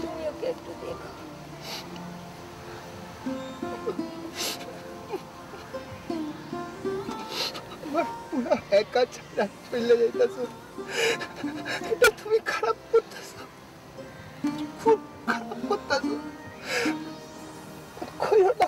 তুমি ওকে একটু দেখো। একা ছাড়া চলে যাইতেছ। এটা তুমি খারাপ করতে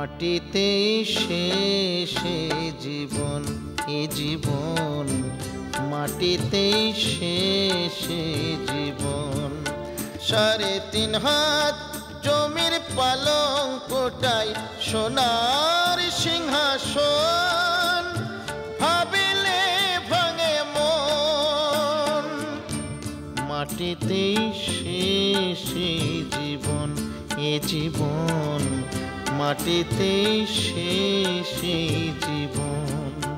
মাটিতে শেষে জীবন, এ জীবন। মাটিতে শেষে জীবন। সাড়ে তিন হাত জমির পালং কোটাই, সোনার সিংহাসন, ভাবিলে ভাঙে মন। মাটিতেই শেষে জীবন, এ জীবন। মাটিতেই শেষে জীবন।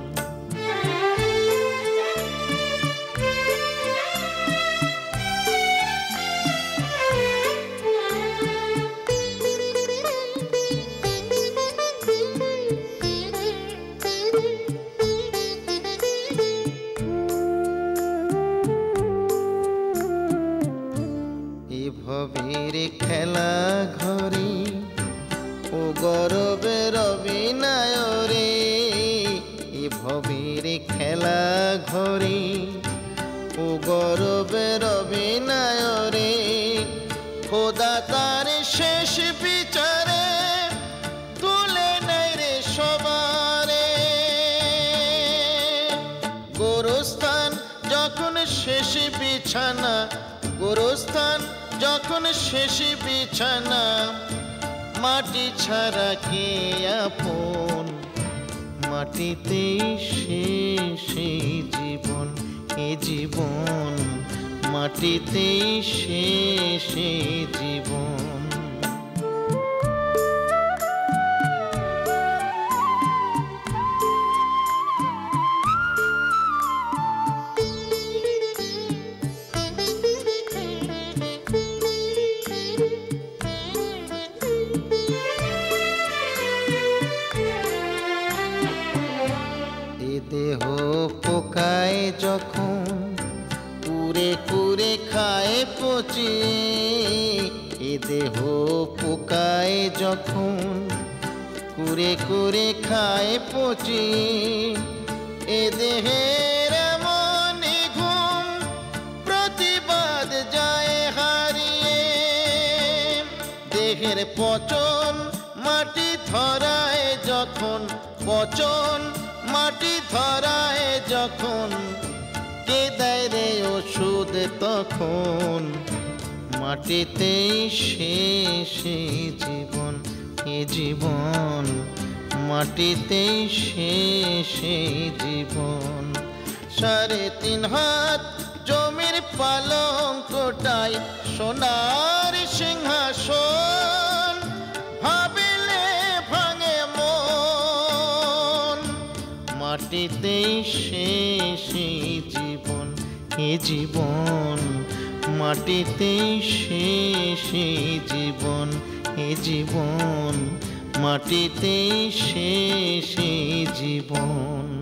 খেলা ঘরে ও গরবের অভিনয় রে খোদা তার শেষ বিচারে তুলে নেই রে সবারে। গোরস্থান যখন শেষ বিছানা, গোরস্থান যখন শেষ বিছানা, মাটি ছাড়া কে আপন? মাটিতে সে জীবন এ জীবন মাটিতে সে জীবন পোকায় যখন কুরে কুরে খায় পচে। এ দেহ পোকায় যখন কুরে কুরে খায় পচে। এ দেহের ঘুম প্রতিবাদ দেহের পচন মাটি ধরায় যখন পচন মাটি ধরায় যখন কে দেয় রে ওষুধ তখন? মাটিতেই শেষে জীবন, এ জীবন। মাটিতেই শেষে জীবন। সাড়ে তিন হাত জমির পালং কোটাই সোনার সিংহাসন। মাটিতেই শেষে জীবন এ জীবন। মাটিতেই শেষে জীবন এ জীবন। মাটিতেই শেষে জীবন।